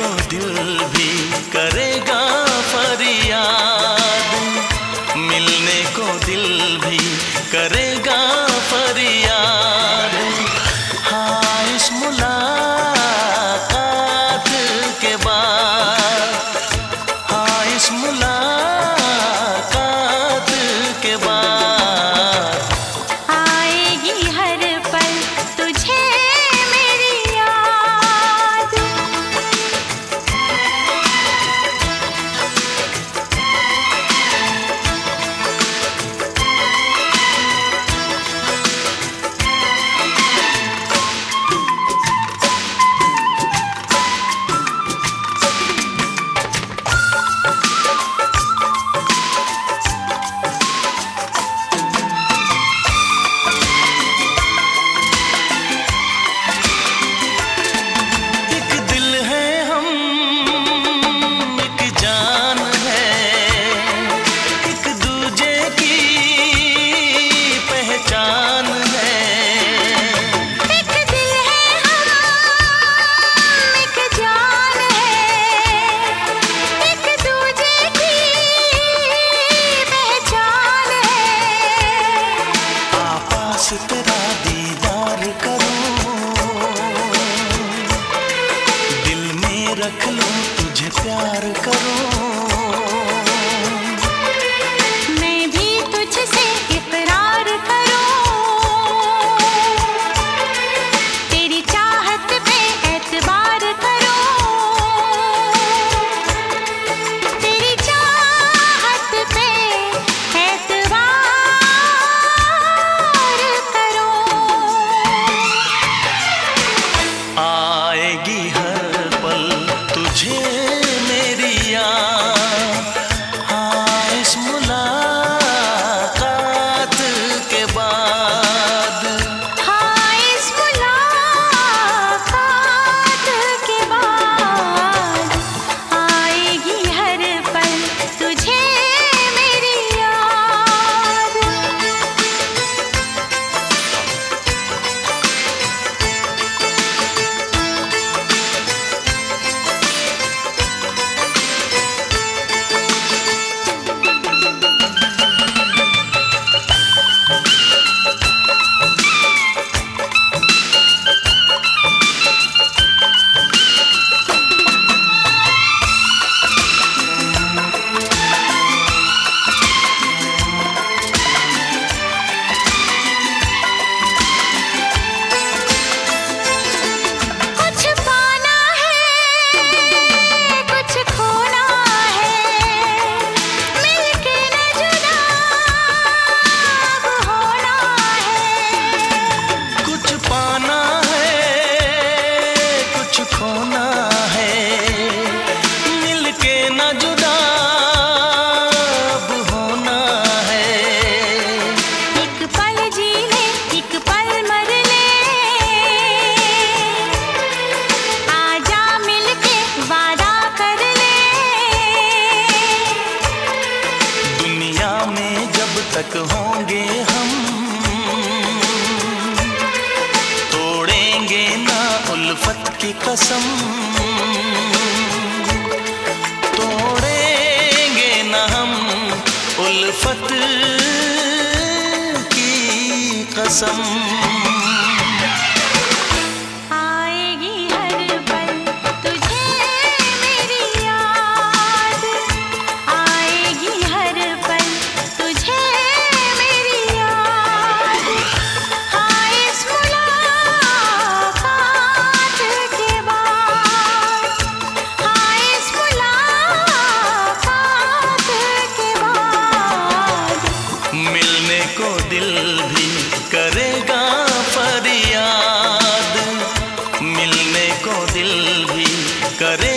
को दिल भी करे प्यार करो। उल्फत की कसम तोड़ेंगे न हम उल्फत की कसम। करे